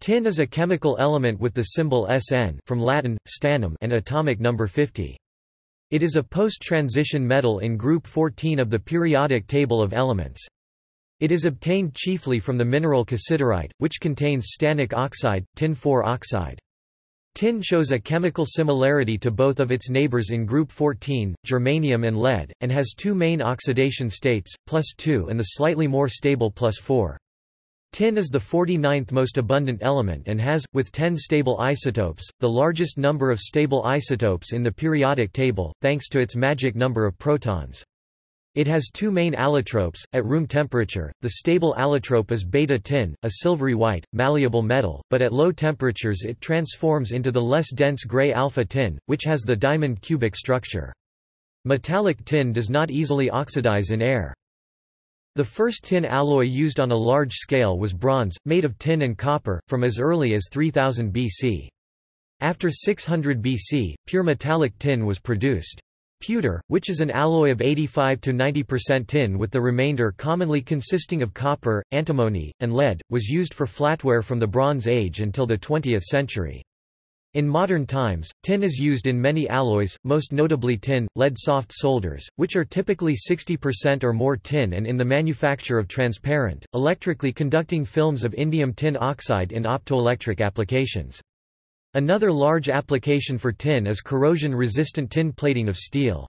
Tin is a chemical element with the symbol Sn from Latin, stannum and atomic number 50. It is a post-transition metal in group 14 of the periodic table of elements. It is obtained chiefly from the mineral cassiterite, which contains stannic oxide, tin-4 oxide. Tin shows a chemical similarity to both of its neighbors in group 14, germanium and lead, and has two main oxidation states, plus 2 and the slightly more stable plus 4. Tin is the 49th most abundant element and has, with 10 stable isotopes, the largest number of stable isotopes in the periodic table, thanks to its magic number of protons. It has two main allotropes. At room temperature, the stable allotrope is beta tin, a silvery white, malleable metal, but at low temperatures it transforms into the less dense gray alpha tin, which has the diamond cubic structure. Metallic tin does not easily oxidize in air. The first tin alloy used on a large scale was bronze, made of tin and copper, from as early as 3000 BC. After 600 BC, pure metallic tin was produced. Pewter, which is an alloy of 85 to 90% tin with the remainder commonly consisting of copper, antimony, and lead, was used for flatware from the Bronze Age until the 20th century. In modern times, tin is used in many alloys, most notably tin, lead soft solders, which are typically 60% or more tin and in the manufacture of transparent, electrically conducting films of indium tin oxide in optoelectric applications. Another large application for tin is corrosion-resistant tin plating of steel.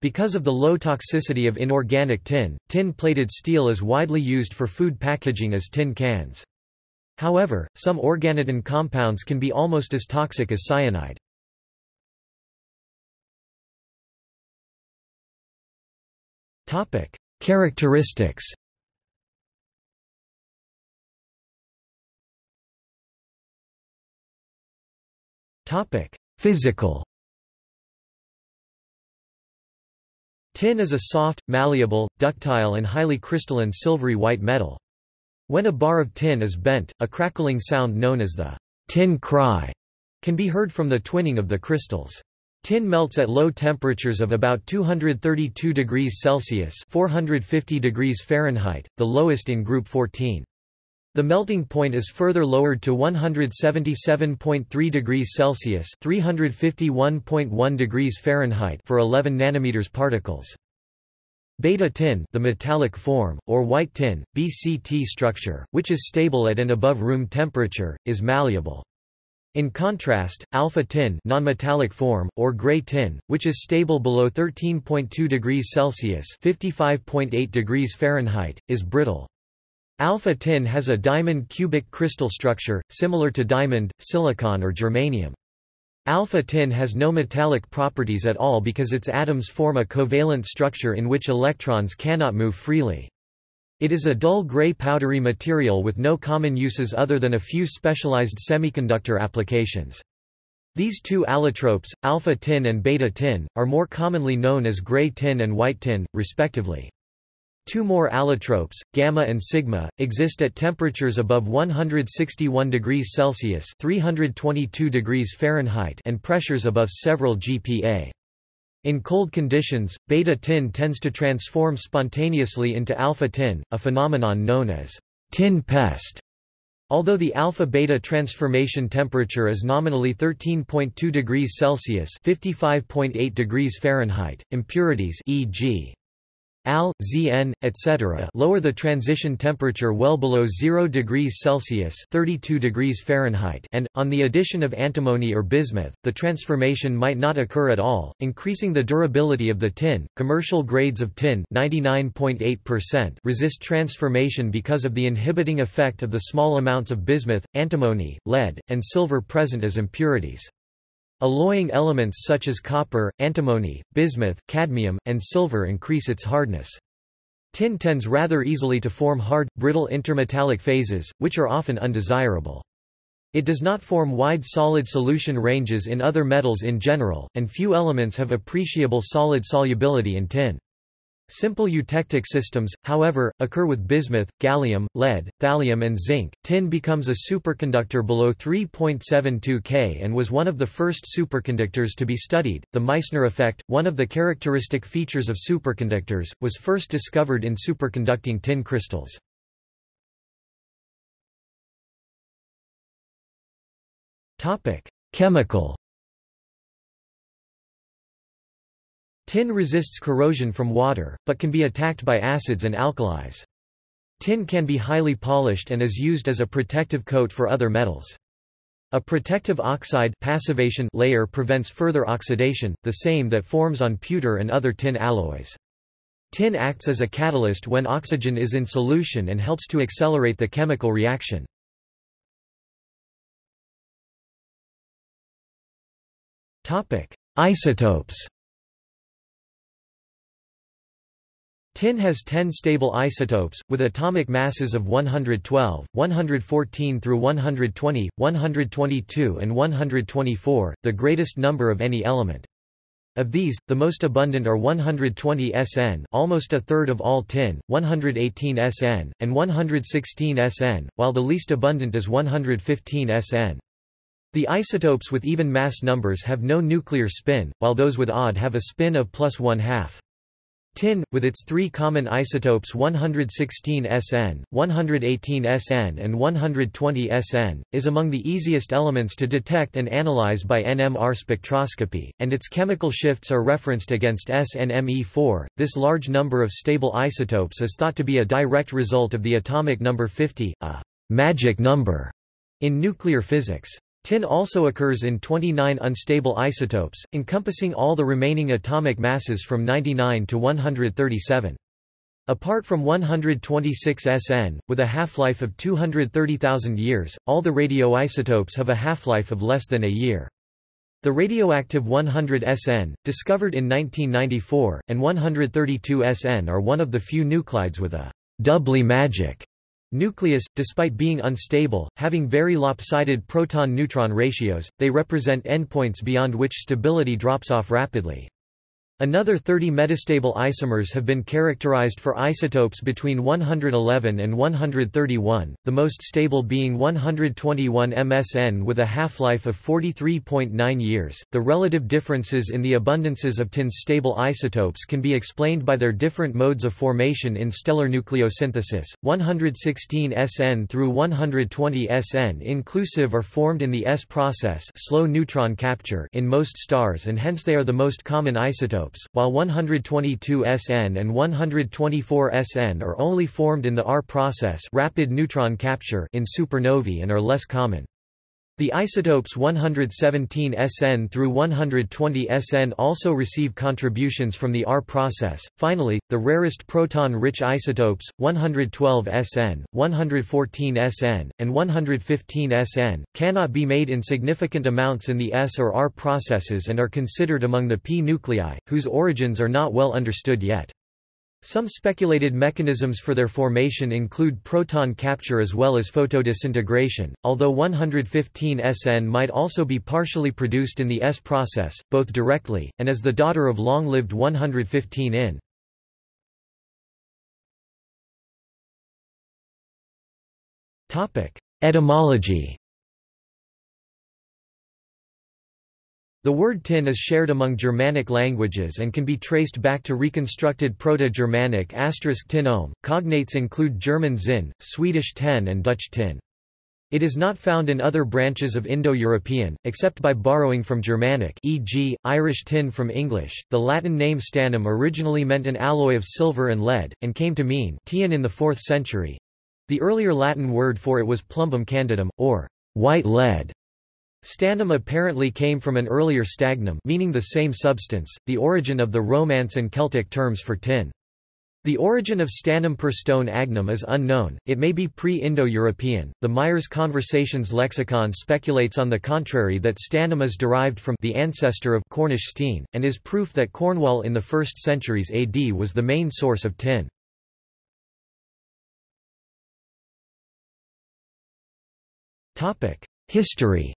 Because of the low toxicity of inorganic tin, tin-plated steel is widely used for food packaging as tin cans. However, some organotin compounds can be almost as toxic as cyanide. Characteristics Physical Tin is a soft, malleable, ductile and highly crystalline silvery white metal. When a bar of tin is bent, a crackling sound known as the tin cry can be heard from the twinning of the crystals. Tin melts at low temperatures of about 232 degrees Celsius 450 degrees Fahrenheit, the lowest in group 14. The melting point is further lowered to 177.3 degrees Celsius 351.1 degrees Fahrenheit for 11 nanometers particles. Beta tin the metallic form, or white tin, BCT structure, which is stable at and above room temperature, is malleable. In contrast, alpha tin nonmetallic form, or gray tin, which is stable below 13.2 degrees Celsius 55.8 degrees Fahrenheit, is brittle. Alpha tin has a diamond cubic crystal structure, similar to diamond, silicon or germanium. Alpha tin has no metallic properties at all because its atoms form a covalent structure in which electrons cannot move freely. It is a dull gray powdery material with no common uses other than a few specialized semiconductor applications. These two allotropes, alpha tin and beta tin, are more commonly known as gray tin and white tin, respectively. Two more allotropes, gamma and sigma, exist at temperatures above 161 degrees Celsius (322 degrees Fahrenheit) and pressures above several GPa. In cold conditions, beta tin tends to transform spontaneously into alpha tin, a phenomenon known as tin pest. Although the alpha-beta transformation temperature is nominally 13.2 degrees Celsius (55.8 degrees Fahrenheit), impurities e.g. Al, Zn, etc. lower the transition temperature well below 0 degrees Celsius 32 degrees Fahrenheit and, on the addition of antimony or bismuth, the transformation might not occur at all, increasing the durability of the tin. Commercial grades of tin 99.8% resist transformation because of the inhibiting effect of the small amounts of bismuth, antimony, lead, and silver present as impurities. Alloying elements such as copper, antimony, bismuth, cadmium, and silver increase its hardness. Tin tends rather easily to form hard, brittle intermetallic phases, which are often undesirable. It does not form wide solid solution ranges in other metals in general, and few elements have appreciable solid solubility in tin. Simple eutectic systems, however, occur with bismuth, gallium, lead, thallium and zinc. Tin becomes a superconductor below 3.72 K and was one of the first superconductors to be studied. The Meissner effect, one of the characteristic features of superconductors, was first discovered in superconducting tin crystals. Topic: Chemical. Tin resists corrosion from water, but can be attacked by acids and alkalis. Tin can be highly polished and is used as a protective coat for other metals. A protective oxide passivation layer prevents further oxidation, the same that forms on pewter and other tin alloys. Tin acts as a catalyst when oxygen is in solution and helps to accelerate the chemical reaction. Isotopes Tin has 10 stable isotopes, with atomic masses of 112, 114 through 120, 122 and 124, the greatest number of any element. Of these, the most abundant are 120 SN almost a third of all tin, 118 SN, and 116 SN, while the least abundant is 115 SN. The isotopes with even mass numbers have no nuclear spin, while those with odd have a spin of plus one half. Tin, with its three common isotopes 116 SN, 118 SN and 120 SN, is among the easiest elements to detect and analyze by NMR spectroscopy, and its chemical shifts are referenced against SNME4. This large number of stable isotopes is thought to be a direct result of the atomic number 50, a magic number in nuclear physics. Tin also occurs in 29 unstable isotopes, encompassing all the remaining atomic masses from 99 to 137. Apart from 126 SN, with a half-life of 230,000 years, all the radioisotopes have a half-life of less than a year. The radioactive 100 SN, discovered in 1994, and 132 SN are one of the few nuclides with a doubly magic Nucleus, despite being unstable, having very lopsided proton-neutron ratios, they represent endpoints beyond which stability drops off rapidly. Another 30 metastable isomers have been characterized for isotopes between 111 and 131, the most stable being 121 MSN with a half-life of 43.9 years. The relative differences in the abundances of tin's stable isotopes can be explained by their different modes of formation in stellar nucleosynthesis. 116 SN through 120 SN inclusive are formed in the S process, slow neutron capture, in most stars and hence they are the most common isotopes while 122 SN and 124 SN are only formed in the R process rapid neutron capture in supernovae and are less common. The isotopes 117 SN through 120 SN also receive contributions from the R process. Finally, the rarest proton-rich isotopes, 112 SN, 114 SN, and 115 SN, cannot be made in significant amounts in the S or R processes and are considered among the p nuclei, whose origins are not well understood yet. Some speculated mechanisms for their formation include proton capture as well as photodisintegration, although 115 SN might also be partially produced in the S process, both directly, and as the daughter of long-lived 115 in. Etymology The word tin is shared among Germanic languages and can be traced back to reconstructed Proto-Germanic tinome. Cognates include German Zinn, Swedish ten and Dutch tin. It is not found in other branches of Indo-European, except by borrowing from Germanic e.g., Irish tin from English. The Latin name stannum originally meant an alloy of silver and lead, and came to mean tin in the 4th century. The earlier Latin word for it was plumbum candidum, or white lead. Stannum apparently came from an earlier stagnum meaning the same substance, the origin of the Romance and Celtic terms for tin. The origin of stannum per stagnum is unknown, it may be pre-Indo-European. The Meyers Konversations-Lexikon speculates on the contrary that stannum is derived from the ancestor of Cornish stean, and is proof that Cornwall in the 1st centuries AD was the main source of tin. History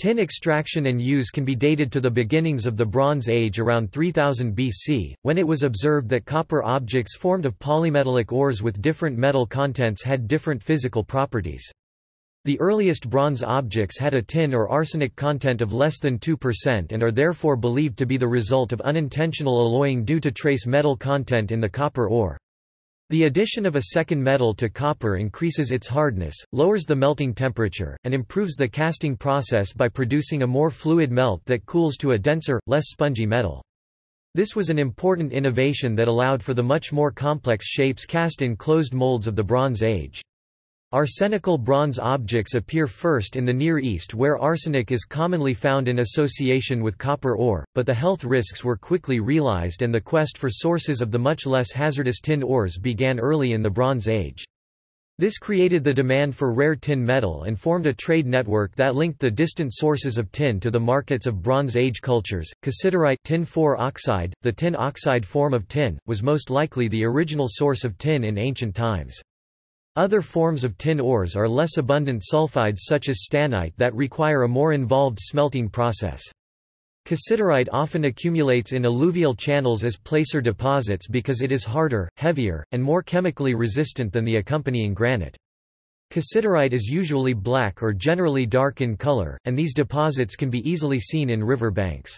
Tin extraction and use can be dated to the beginnings of the Bronze Age around 3000 BC, when it was observed that copper objects formed of polymetallic ores with different metal contents had different physical properties. The earliest bronze objects had a tin or arsenic content of less than 2% and are therefore believed to be the result of unintentional alloying due to trace metal content in the copper ore. The addition of a second metal to copper increases its hardness, lowers the melting temperature, and improves the casting process by producing a more fluid melt that cools to a denser, less spongy metal. This was an important innovation that allowed for the much more complex shapes cast in closed molds of the Bronze Age. Arsenical bronze objects appear first in the Near East where arsenic is commonly found in association with copper ore, but the health risks were quickly realized and the quest for sources of the much less hazardous tin ores began early in the Bronze Age. This created the demand for rare tin metal and formed a trade network that linked the distant sources of tin to the markets of Bronze Age cultures. Cassiterite tin oxide, the tin oxide form of tin, was most likely the original source of tin in ancient times. Other forms of tin ores are less abundant sulfides such as stannite that require a more involved smelting process. Cassiterite often accumulates in alluvial channels as placer deposits because it is harder, heavier, and more chemically resistant than the accompanying granite. Cassiterite is usually black or generally dark in color, and these deposits can be easily seen in river banks.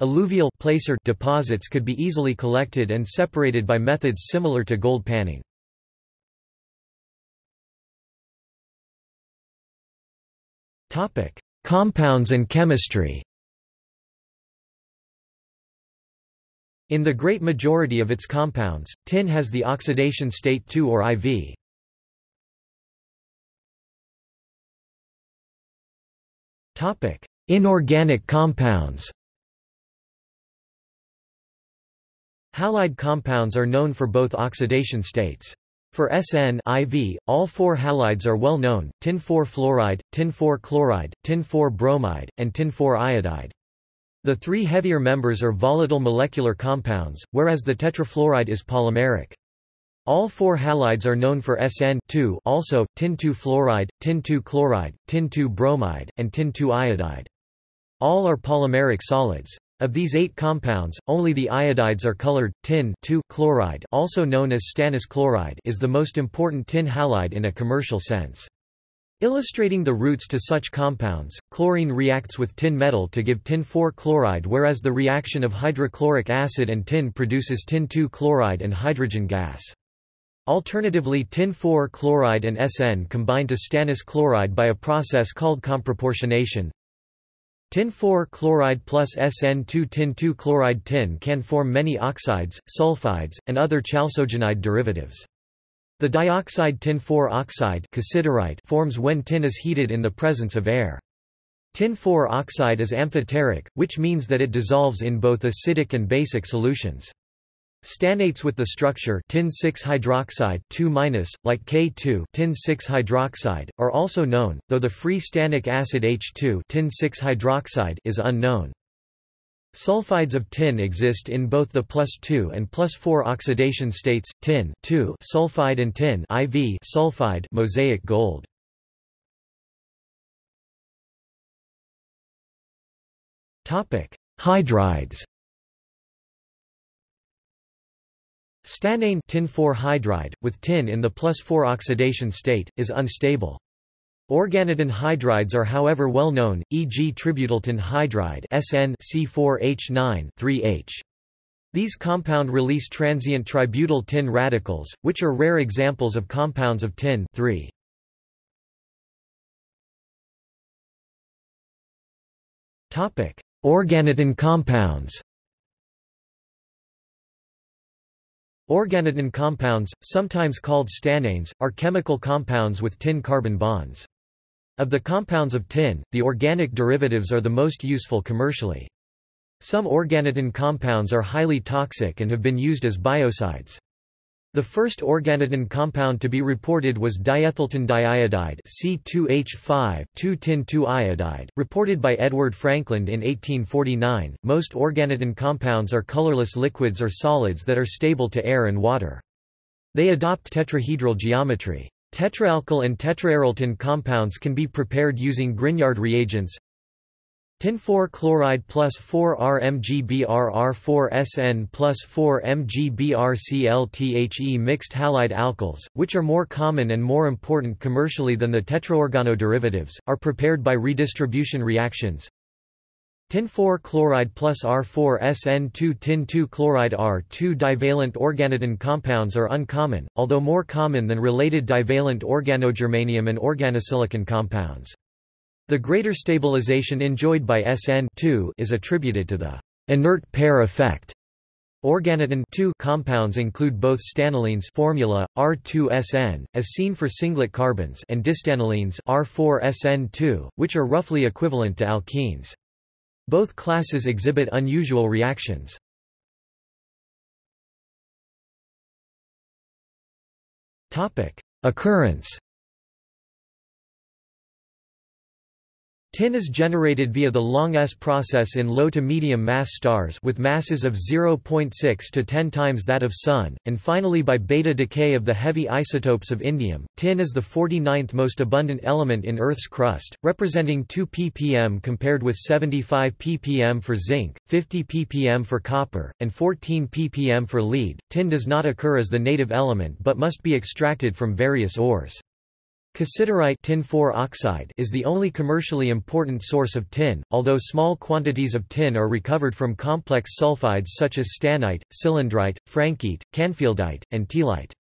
Alluvial placer deposits could be easily collected and separated by methods similar to gold panning. Topic: Compounds and chemistry. In the great majority of its compounds, tin has the oxidation state 2 or IV. Topic: Inorganic compounds. Halide compounds are known for both oxidation states. For SN IV, all four halides are well known, tin-4 fluoride, tin-4 chloride, tin-4 bromide, and tin-4 iodide. The three heavier members are volatile molecular compounds, whereas the tetrafluoride is polymeric. All four halides are known for SN also, tin-2 fluoride, tin-2 chloride, tin-2 bromide, and tin-2 iodide. All are polymeric solids. Of these eight compounds, only the iodides are colored. Tin chloride also known as stannous chloride is the most important tin halide in a commercial sense. Illustrating the routes to such compounds, chlorine reacts with tin metal to give tin-4 chloride whereas the reaction of hydrochloric acid and tin produces tin-2 chloride and hydrogen gas. Alternatively tin-4 chloride and SN combine to stannous chloride by a process called comproportionation. Tin-4 chloride plus SN2 tin-2 chloride tin can form many oxides, sulfides, and other chalcogenide derivatives. The dioxide tin-4 oxide forms when tin is heated in the presence of air. Tin-4 oxide is amphoteric, which means that it dissolves in both acidic and basic solutions. Stannates with the structure tin-6 hydroxide 2 like K2 tin-6 hydroxide, are also known, though the free stannic acid H2 tin-6 hydroxide is unknown. Sulfides of tin exist in both the plus 2 and plus 4 oxidation states, tin sulfide and tin IV sulfide mosaic gold. Hydrides Stannane tin hydride, with tin in the plus 4 oxidation state, is unstable. Organotin hydrides are however well known, e.g. tributyltin hydride SN C4H9 3H. These compound release transient tributyl tin radicals, which are rare examples of compounds of tin 3. Organotin compounds Organotin compounds, sometimes called stannanes, are chemical compounds with tin-carbon bonds. Of the compounds of tin, the organic derivatives are the most useful commercially. Some organotin compounds are highly toxic and have been used as biocides. The first organotin compound to be reported was diethyltin diiodide C2H5 2-tin-2-iodide, reported by Edward Frankland in 1849. Most organotin compounds are colorless liquids or solids that are stable to air and water. They adopt tetrahedral geometry. Tetraalkyl and tetraaryltin compounds can be prepared using Grignard reagents, Tin-4 chloride plus 4 RMGBRR4SN plus 4 MGBRClTHE mixed halide alkyls, which are more common and more important commercially than the tetraorgano derivatives, are prepared by redistribution reactions. Tin-4 chloride plus R4SN2 Tin-2 chloride R2 divalent organotin compounds are uncommon, although more common than related divalent organogermanium and organosilicon compounds. The greater stabilization enjoyed by SN is attributed to the inert pair effect. Organotin compounds include both stannylenes formula R2SN as seen for singlet carbenes and distannylenes R4SN2 which are roughly equivalent to alkenes. Both classes exhibit unusual reactions. Occurrence Tin is generated via the long S process in low to medium mass stars with masses of 0.6 to 10 times that of Sun, and finally by beta decay of the heavy isotopes of indium. Tin is the 49th most abundant element in Earth's crust, representing 2 ppm compared with 75 ppm for zinc, 50 ppm for copper, and 14 ppm for lead. Tin does not occur as the native element but must be extracted from various ores. Cassiterite tin oxide is the only commercially important source of tin, although small quantities of tin are recovered from complex sulfides such as stannite, cylindrite, franckeite, canfieldite, and teallite.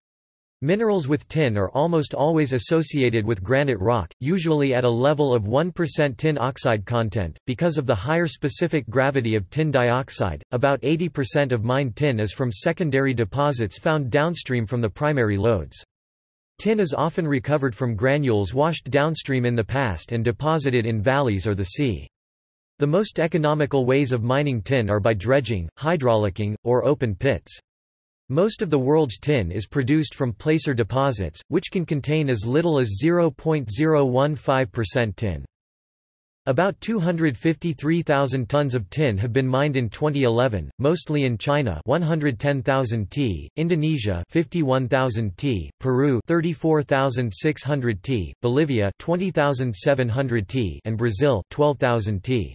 Minerals with tin are almost always associated with granite rock, usually at a level of 1% tin oxide content. Because of the higher specific gravity of tin dioxide, about 80% of mined tin is from secondary deposits found downstream from the primary lodes. Tin is often recovered from granules washed downstream in the past and deposited in valleys or the sea. The most economical ways of mining tin are by dredging, hydraulicking, or open pits. Most of the world's tin is produced from placer deposits, which can contain as little as 0.015% tin. About 253,000 tons of tin have been mined in 2011, mostly in China 110,000 t, Indonesia 51,000 t, Peru 34,600 t, Bolivia 20,700 t, and Brazil 12,000 t.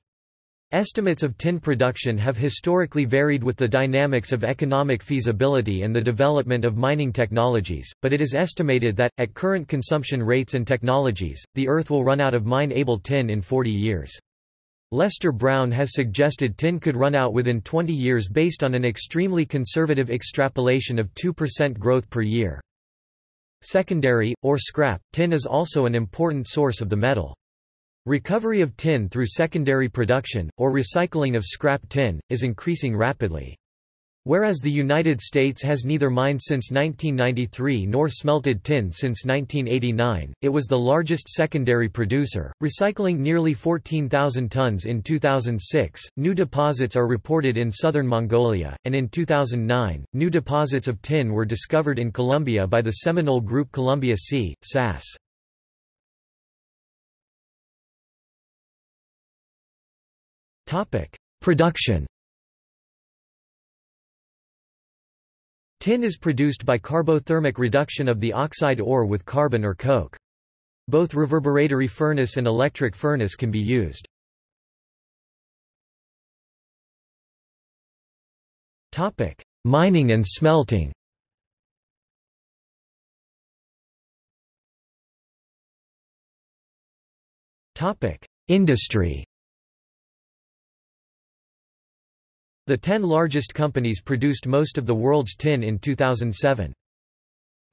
Estimates of tin production have historically varied with the dynamics of economic feasibility and the development of mining technologies, but it is estimated that, at current consumption rates and technologies, the Earth will run out of mine-able tin in 40 years. Lester Brown has suggested tin could run out within 20 years based on an extremely conservative extrapolation of 2% growth per year. Secondary, or scrap, tin is also an important source of the metal. Recovery of tin through secondary production, or recycling of scrap tin, is increasing rapidly. Whereas the United States has neither mined since 1993 nor smelted tin since 1989, it was the largest secondary producer, recycling nearly 14,000 tons in 2006. New deposits are reported in southern Mongolia, and in 2009, new deposits of tin were discovered in Colombia by the Seminole Group Colombia C. SAS. Production Tin is produced by carbothermic reduction of the oxide ore with carbon or coke. Both reverberatory furnace and electric furnace can be used. Mining and smelting Industry The ten largest companies produced most of the world's tin in 2007.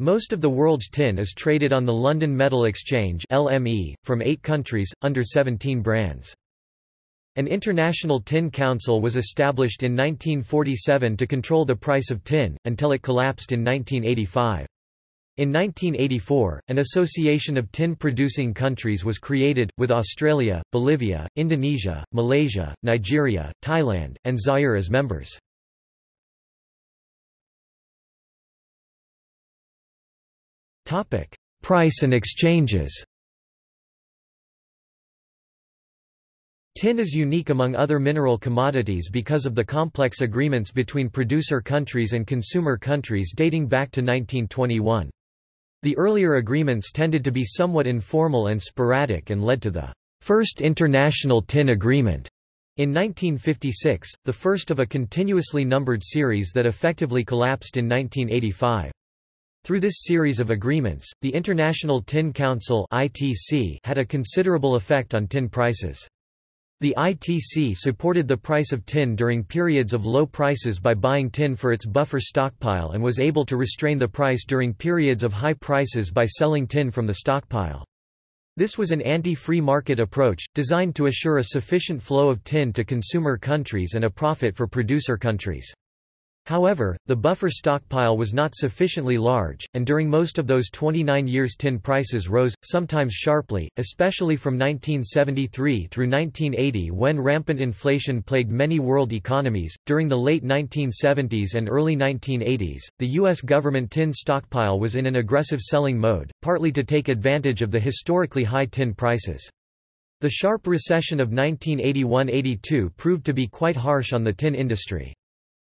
Most of the world's tin is traded on the London Metal Exchange LME, from eight countries, under 17 brands. An International Tin Council was established in 1947 to control the price of tin, until it collapsed in 1985. In 1984, an association of tin-producing countries was created, with Australia, Bolivia, Indonesia, Malaysia, Nigeria, Thailand, and Zaire as members. Price and exchanges Tin is unique among other mineral commodities because of the complex agreements between producer countries and consumer countries dating back to 1921. The earlier agreements tended to be somewhat informal and sporadic and led to the First International Tin Agreement in 1956, the first of a continuously numbered series that effectively collapsed in 1985. Through this series of agreements, the International Tin Council had a considerable effect on tin prices. The ITC supported the price of tin during periods of low prices by buying tin for its buffer stockpile and was able to restrain the price during periods of high prices by selling tin from the stockpile. This was an anti-free market approach, designed to assure a sufficient flow of tin to consumer countries and a profit for producer countries. However, the buffer stockpile was not sufficiently large, and during most of those 29 years tin prices rose, sometimes sharply, especially from 1973 through 1980 when rampant inflation plagued many world economies. During the late 1970s and early 1980s, the U.S. government tin stockpile was in an aggressive selling mode, partly to take advantage of the historically high tin prices. The sharp recession of 1981–82 proved to be quite harsh on the tin industry.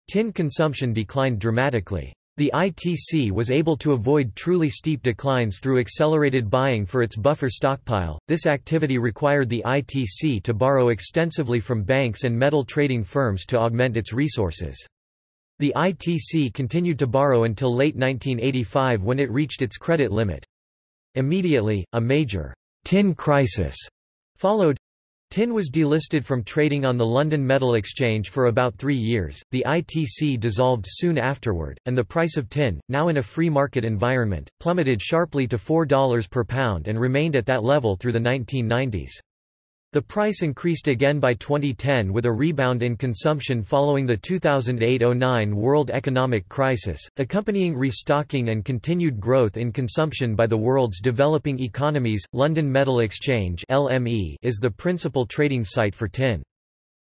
Tin consumption declined dramatically. The ITC was able to avoid truly steep declines through accelerated buying for its buffer stockpile. This activity required the ITC to borrow extensively from banks and metal trading firms to augment its resources. The ITC continued to borrow until late 1985 when it reached its credit limit. Immediately, a major tin crisis followed. Tin was delisted from trading on the London Metal Exchange for about three years, the ITC dissolved soon afterward, and the price of tin, now in a free market environment, plummeted sharply to $4 per pound and remained at that level through the 1990s. The price increased again by 2010 with a rebound in consumption following the 2008–09 world economic crisis, accompanying restocking and continued growth in consumption by the world's developing economies. London Metal Exchange (LME) is the principal trading site for tin.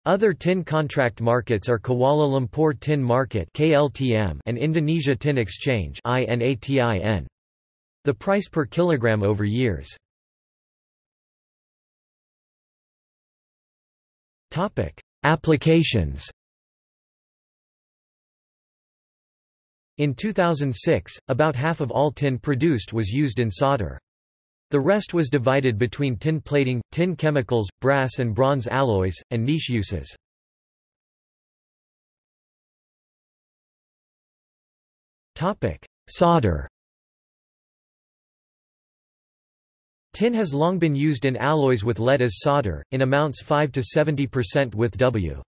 Other tin contract markets are Kuala Lumpur Tin Market (KLTM) and Indonesia Tin Exchange (INATIN). The price per kilogram over years Topic: Applications. In 2006, about half of all tin produced was used in solder. The rest was divided between tin plating, tin chemicals, brass and bronze alloys, and niche uses. Solder Tin has long been used in alloys with lead as solder, in amounts 5 to 70% with W.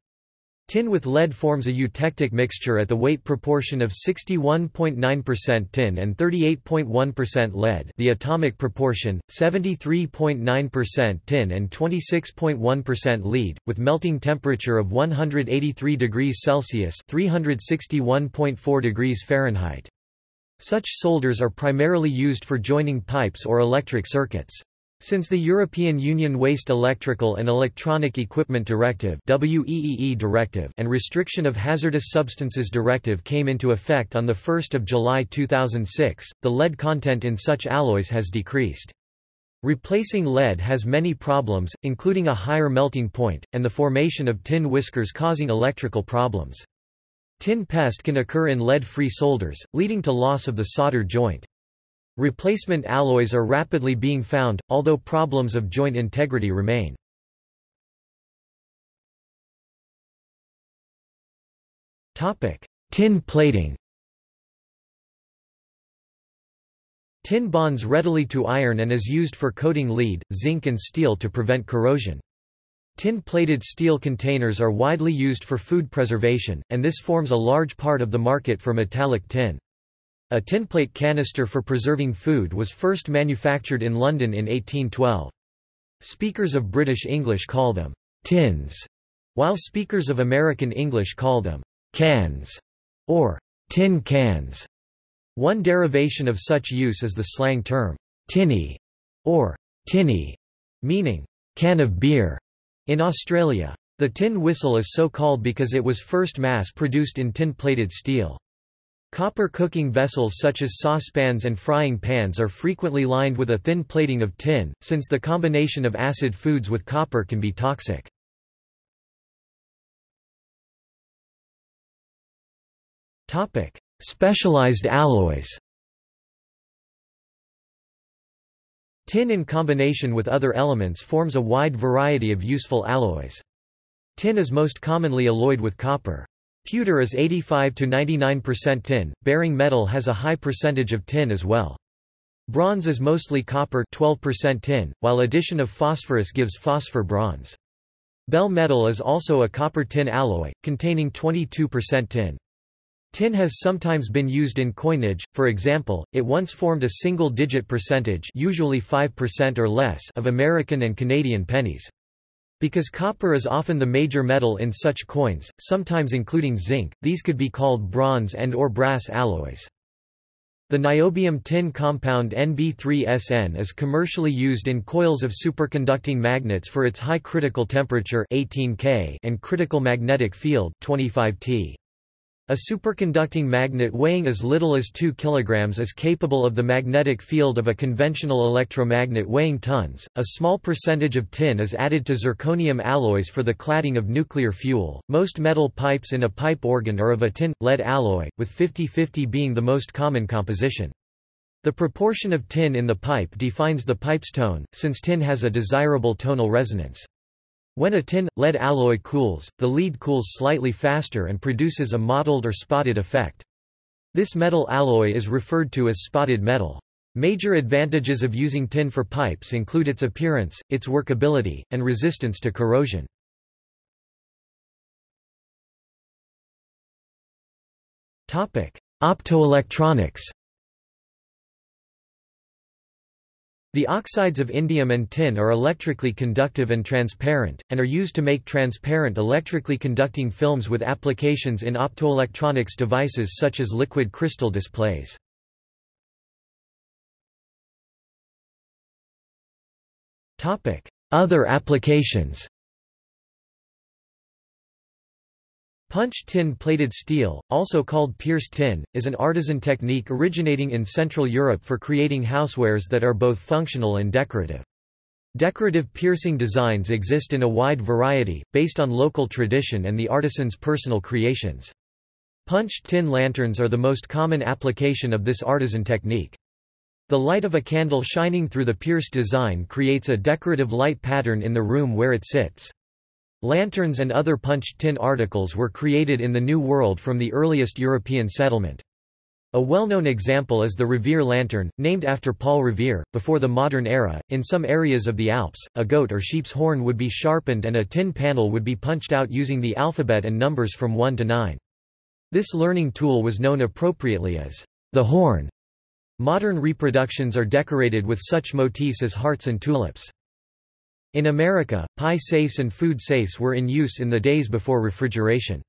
Tin with lead forms a eutectic mixture at the weight proportion of 61.9% tin and 38.1% lead the atomic proportion, 73.9% tin and 26.1% lead, with melting temperature of 183 degrees Celsius 361.4 degrees Fahrenheit. Such solders are primarily used for joining pipes or electric circuits. Since the European Union Waste Electrical and Electronic Equipment Directive WEEE directive and Restriction of Hazardous Substances Directive came into effect on 1 July 2006, the lead content in such alloys has decreased. Replacing lead has many problems, including a higher melting point, and the formation of tin whiskers causing electrical problems. Tin pest can occur in lead-free solders, leading to loss of the solder joint. Replacement alloys are rapidly being found, although problems of joint integrity remain. Tin plating Tin bonds readily to iron and is used for coating lead, zinc and steel to prevent corrosion. Tin-plated steel containers are widely used for food preservation, and this forms a large part of the market for metallic tin. A tinplate canister for preserving food was first manufactured in London in 1812. Speakers of British English call them tins, while speakers of American English call them cans or tin cans. One derivation of such use is the slang term tinny or tinnie, meaning can of beer. In Australia, the tin whistle is so called because it was first mass-produced in tin-plated steel. Copper cooking vessels such as saucepans and frying pans are frequently lined with a thin plating of tin, since the combination of acid foods with copper can be toxic. Specialized alloys Tin in combination with other elements forms a wide variety of useful alloys. Tin is most commonly alloyed with copper. Pewter is 85 to 99% tin, bearing metal has a high percentage of tin as well. Bronze is mostly copper 12% tin, while addition of phosphorus gives phosphor bronze. Bell metal is also a copper-tin alloy, containing 22% tin. Tin has sometimes been used in coinage, for example, it once formed a single-digit percentage usually 5% or less of American and Canadian pennies. Because copper is often the major metal in such coins, sometimes including zinc, these could be called bronze and or brass alloys. The niobium tin compound Nb3SN is commercially used in coils of superconducting magnets for its high critical temperature 18 K and critical magnetic field 25 T. A superconducting magnet weighing as little as 2 kg is capable of the magnetic field of a conventional electromagnet weighing tons. A small percentage of tin is added to zirconium alloys for the cladding of nuclear fuel. Most metal pipes in a pipe organ are of a tin lead alloy, with 50-50 being the most common composition. The proportion of tin in the pipe defines the pipe's tone, since tin has a desirable tonal resonance. When a tin, lead alloy cools, the lead cools slightly faster and produces a mottled or spotted effect. This metal alloy is referred to as spotted metal. Major advantages of using tin for pipes include its appearance, its workability, and resistance to corrosion. Optoelectronics The oxides of indium and tin are electrically conductive and transparent, and are used to make transparent electrically conducting films with applications in optoelectronics devices such as liquid crystal displays. Other applications Punch tin plated steel, also called pierced tin, is an artisan technique originating in Central Europe for creating housewares that are both functional and decorative. Decorative piercing designs exist in a wide variety, based on local tradition and the artisan's personal creations. Punched tin lanterns are the most common application of this artisan technique. The light of a candle shining through the pierced design creates a decorative light pattern in the room where it sits. Lanterns and other punched tin articles were created in the New World from the earliest European settlement. A well-known example is the Revere lantern, named after Paul Revere. Before the modern era, in some areas of the Alps, a goat or sheep's horn would be sharpened and a tin panel would be punched out using the alphabet and numbers from 1 to 9. This learning tool was known appropriately as the horn. Modern reproductions are decorated with such motifs as hearts and tulips. In America, pie safes and food safes were in use in the days before refrigeration.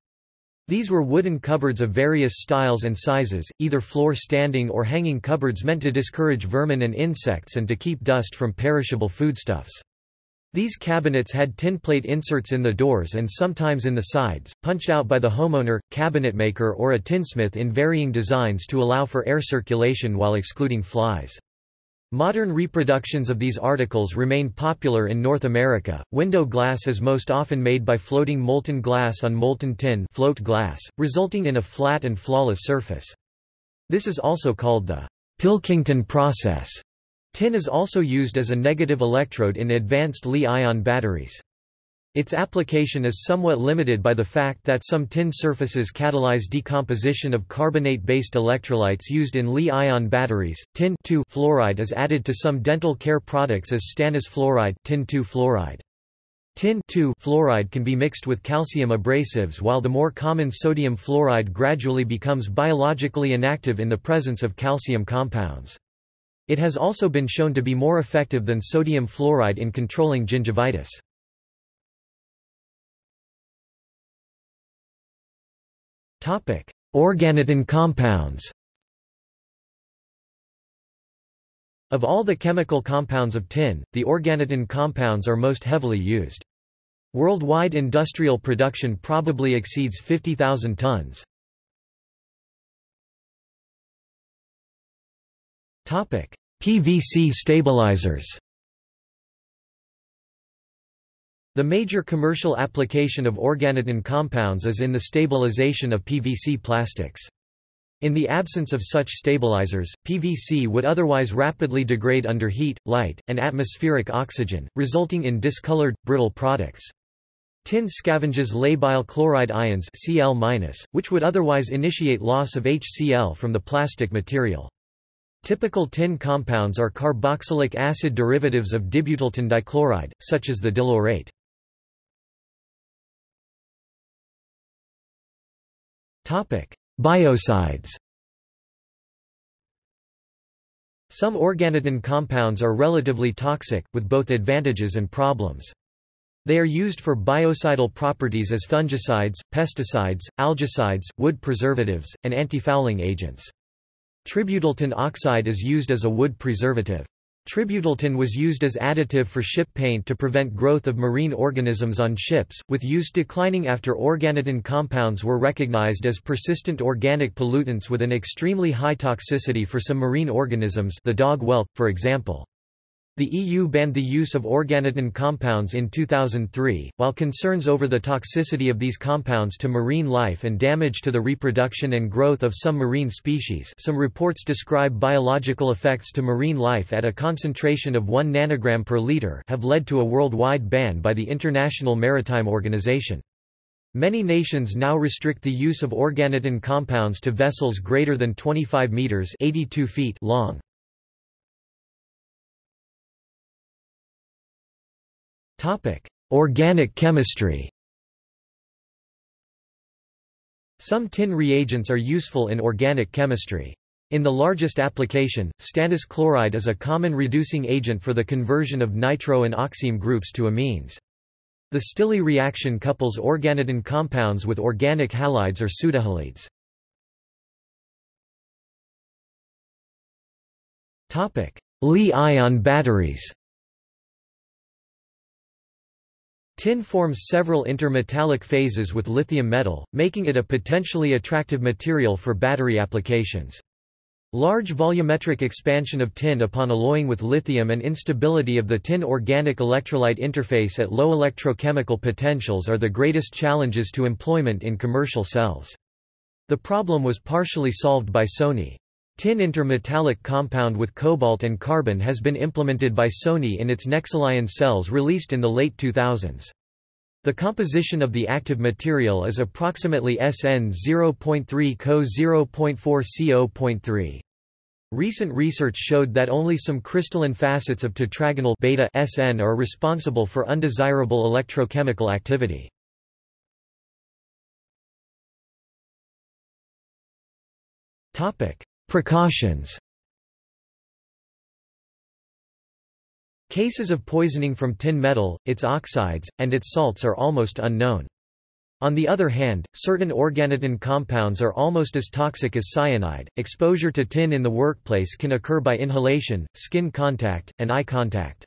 These were wooden cupboards of various styles and sizes, either floor standing or hanging cupboards meant to discourage vermin and insects and to keep dust from perishable foodstuffs. These cabinets had tin plate inserts in the doors and sometimes in the sides, punched out by the homeowner, cabinetmaker or a tinsmith in varying designs to allow for air circulation while excluding flies. Modern reproductions of these articles remain popular in North America. Window glass is most often made by floating molten glass on molten tin float glass, resulting in a flat and flawless surface. This is also called the Pilkington process. Tin is also used as a negative electrode in advanced Li-ion batteries. Its application is somewhat limited by the fact that some tin surfaces catalyze decomposition of carbonate-based electrolytes used in Li-ion batteries. Tin fluoride is added to some dental care products as stannous fluoride, tin fluoride. Tin fluoride can be mixed with calcium abrasives while the more common sodium fluoride gradually becomes biologically inactive in the presence of calcium compounds. It has also been shown to be more effective than sodium fluoride in controlling gingivitis. Organotin compounds Of all the chemical compounds of tin, the organotin compounds are most heavily used. Worldwide industrial production probably exceeds 50,000 tons. PVC stabilizers the major commercial application of organotin compounds is in the stabilization of PVC plastics. In the absence of such stabilizers, PVC would otherwise rapidly degrade under heat, light, and atmospheric oxygen, resulting in discolored, brittle products. Tin scavenges labile chloride ions Cl-, which would otherwise initiate loss of HCl from the plastic material. Typical tin compounds are carboxylic acid derivatives of dibutyltin dichloride, such as the dilaurate. Biocides Some organotin compounds are relatively toxic, with both advantages and problems. They are used for biocidal properties as fungicides, pesticides, algicides, wood preservatives, and antifouling agents. Tributyltin oxide is used as a wood preservative. Tributyltin was used as additive for ship paint to prevent growth of marine organisms on ships, with use declining after organotin compounds were recognized as persistent organic pollutants with an extremely high toxicity for some marine organisms the dog whelk, for example. The EU banned the use of organotin compounds in 2003, while concerns over the toxicity of these compounds to marine life and damage to the reproduction and growth of some marine species some reports describe biological effects to marine life at a concentration of 1 nanogram per liter have led to a worldwide ban by the International Maritime Organization. Many nations now restrict the use of organotin compounds to vessels greater than 25 meters 82 feet long. Organic chemistry Some tin reagents are useful in organic chemistry. In the largest application, stannous chloride is a common reducing agent for the conversion of nitro and oxime groups to amines. The Stille reaction couples organotin compounds with organic halides or pseudohalides. Li-ion batteries Tin forms several intermetallic phases with lithium metal, making it a potentially attractive material for battery applications. Large volumetric expansion of tin upon alloying with lithium and instability of the tin-organic electrolyte interface at low electrochemical potentials are the greatest challenges to employment in commercial cells. The problem was partially solved by Sony. Tin intermetallic compound with cobalt and carbon has been implemented by Sony in its Nexelion cells released in the late 2000s. The composition of the active material is approximately SN 0.3 Co 0.4 CO.3. Recent research showed that only some crystalline facets of tetragonal beta SN are responsible for undesirable electrochemical activity. Topic: Precautions Cases of poisoning from tin metal, its oxides, and its salts are almost unknown. On the other hand, certain organotin compounds are almost as toxic as cyanide. Exposure to tin in the workplace can occur by inhalation, skin contact, and eye contact.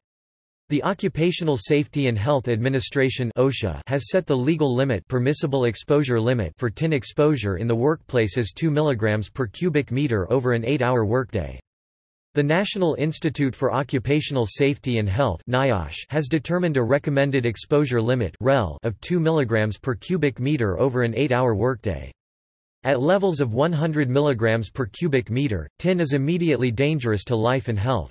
The Occupational Safety and Health Administration (OSHA) has set the legal limit, permissible exposure limit for tin exposure in the workplace as 2 mg per cubic meter over an 8-hour workday. The National Institute for Occupational Safety and Health (NIOSH) has determined a recommended exposure limit (REL) of 2 mg per cubic meter over an 8-hour workday. At levels of 100 mg per cubic meter, tin is immediately dangerous to life and health.